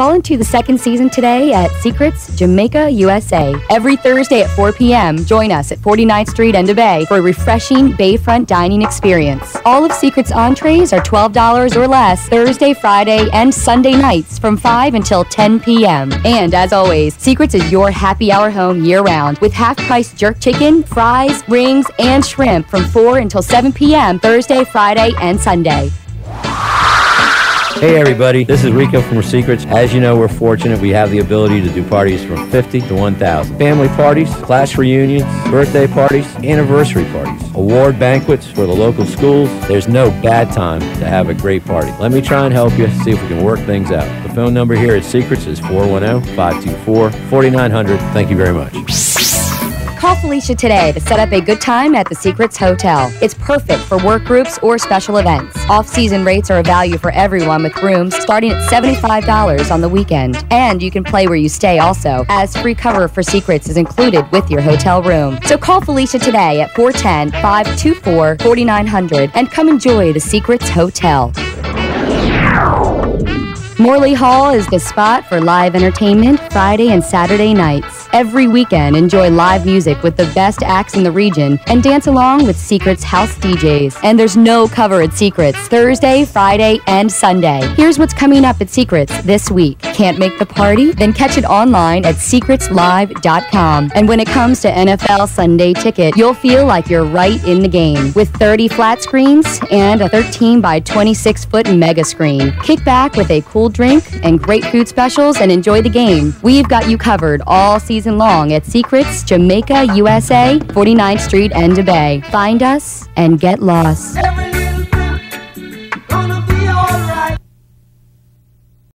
Fall into the second season today at Seacrets Jamaica, USA. Every Thursday at 4 p.m., join us at 49th Street and Bay for a refreshing bayfront dining experience. All of Seacrets entrees are $12 or less Thursday, Friday, and Sunday nights from 5 until 10 p.m. And as always, Seacrets is your happy hour home year round with half price jerk chicken, fries, rings, and shrimp from 4 until 7 p.m. Thursday, Friday, and Sunday. Hey everybody, this is Rico from Seacrets. As you know, we're fortunate we have the ability to do parties from 50 to 1,000. Family parties, class reunions, birthday parties, anniversary parties, award banquets for the local schools. There's no bad time to have a great party. Let me try and help you see if we can work things out. The phone number here at Seacrets is 410-524-4900. Thank you very much. Call Felicia today to set up a good time at the Seacrets Hotel. It's perfect for work groups or special events. Off-season rates are a value for everyone with rooms starting at $75 on the weekend. And you can play where you stay also, as free cover for Seacrets is included with your hotel room. So call Felicia today at 410-524-4900 and come enjoy the Seacrets Hotel. Morley Hall is the spot for live entertainment Friday and Saturday nights. Every weekend, enjoy live music with the best acts in the region and dance along with Seacrets house DJs. And there's no cover at Seacrets Thursday, Friday, and Sunday. Here's what's coming up at Seacrets this week. Can't make the party? Then catch it online at seacretslive.com. And when it comes to NFL Sunday Ticket, you'll feel like you're right in the game with 30 flat screens and a 13 by 26 foot mega screen. Kick back with a cool drink and great food specials and enjoy the game. We've got you covered all season long at Seacrets Jamaica USA, 49th Street and Bay. Find us and get lost.